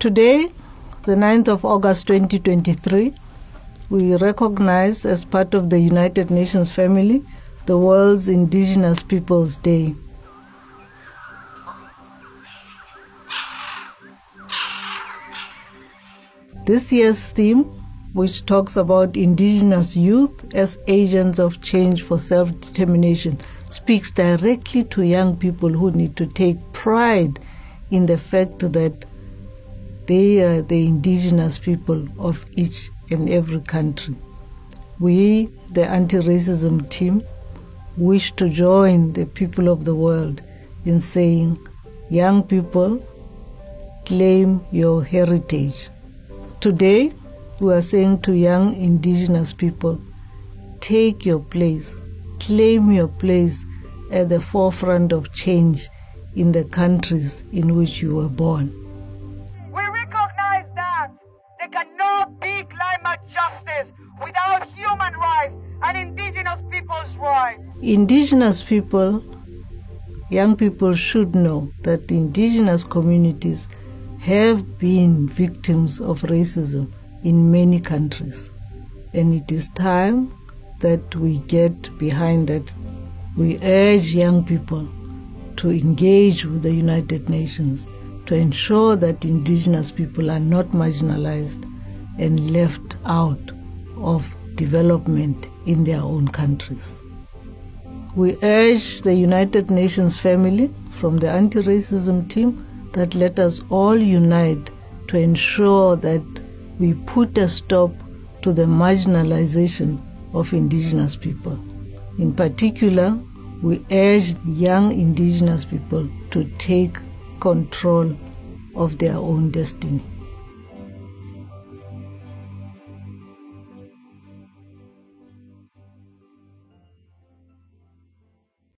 Today, the 9th of August 2023, we recognize as part of the United Nations family the World's Indigenous Peoples Day. This year's theme, which talks about indigenous youth as agents of change for self determination, speaks directly to young people who need to take pride in the fact that they are the indigenous people of each and every country. We, the anti racism team, wish to join the people of the world in saying, Young people, claim your heritage. Today, we are saying to young indigenous people, take your place, claim your place at the forefront of change in the countries in which you were born. And indigenous people's rights. Indigenous people, young people should know that indigenous communities have been victims of racism in many countries. And it is time that we get behind that. We urge young people to engage with the United Nations to ensure that indigenous people are not marginalized and left out of development in their own countries. We urge the United Nations family from the anti racism team that let us all unite to ensure that we put a stop to the marginalization of indigenous people. In particular, we urge young indigenous people to take control of their own destiny.